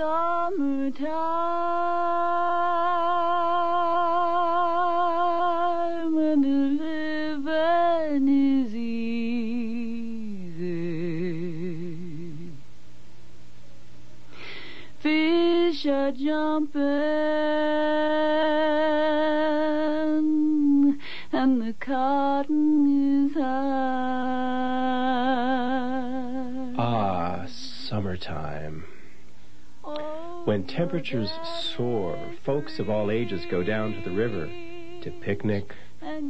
summertime when the living is easy. Fish are jumping and the cotton is high. Ah, summertime. When temperatures soar, folks of all ages go down to the river to picnic,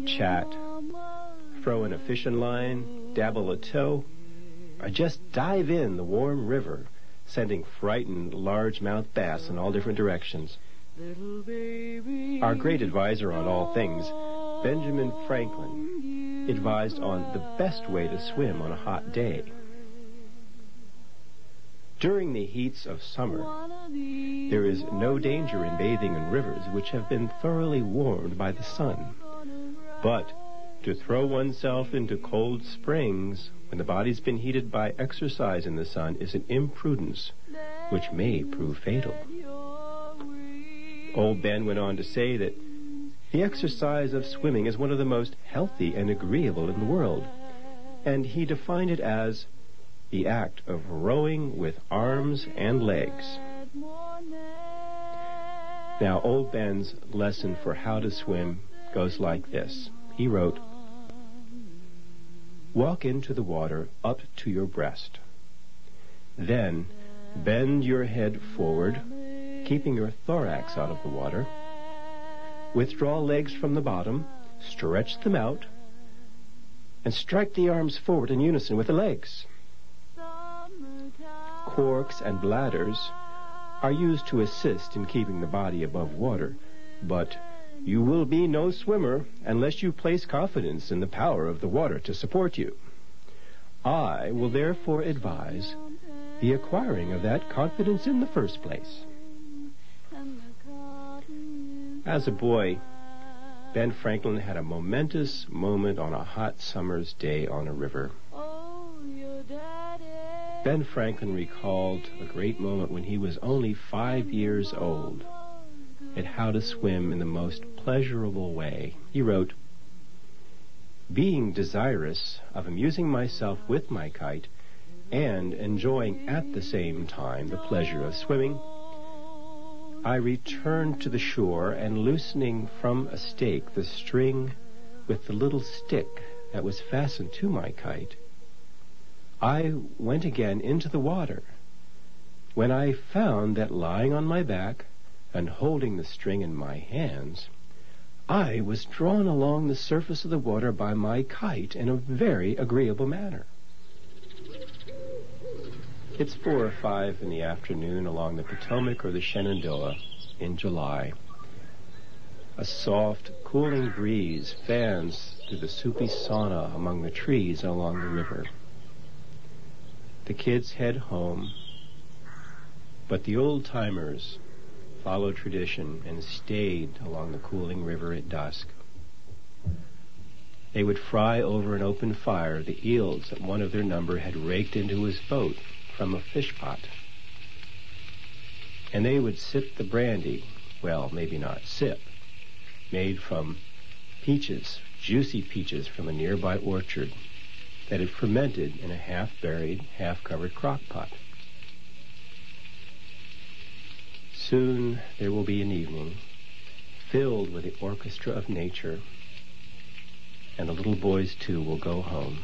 chat, throw in a fishing line, dabble a toe, or just dive in the warm river, sending frightened largemouth bass in all different directions. Our great advisor on all things, Benjamin Franklin, advised on the best way to swim on a hot day. During the heats of summer, there is no danger in bathing in rivers which have been thoroughly warmed by the sun. But to throw oneself into cold springs when the body's been heated by exercise in the sun is an imprudence which may prove fatal. Old Ben went on to say that the exercise of swimming is one of the most healthy and agreeable in the world, and he defined it as the act of rowing with arms and legs. Now, Old Ben's lesson for how to swim goes like this. He wrote, Walk into the water up to your breast. Then bend your head forward, keeping your thorax out of the water. Withdraw legs from the bottom, stretch them out, and strike the arms forward in unison with the legs. Corks and bladders are used to assist in keeping the body above water, but you will be no swimmer unless you place confidence in the power of the water to support you. I will therefore advise the acquiring of that confidence in the first place. As a boy, Ben Franklin had a momentous moment on a hot summer's day on a river. Oh, Ben Franklin recalled a great moment when he was only five years old at how to swim in the most pleasurable way. He wrote, Being desirous of amusing myself with my kite and enjoying at the same time the pleasure of swimming, I returned to the shore and loosening from a stake the string with the little stick that was fastened to my kite, I went again into the water, when I found that lying on my back and holding the string in my hands, I was drawn along the surface of the water by my kite in a very agreeable manner. It's four or five in the afternoon along the Potomac or the Shenandoah in July. A soft, cooling breeze fans through the soupy sauna among the trees along the river. The kids head home, but the old timers followed tradition and stayed along the cooling river at dusk. They would fry over an open fire the eels that one of their number had raked into his boat from a fish pot. And they would sip the brandy, well, maybe not sip, made from peaches, juicy peaches from a nearby orchard that had fermented in a half-buried, half-covered crock pot. Soon there will be an evening filled with the orchestra of nature, and the little boys too will go home.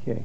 Okay.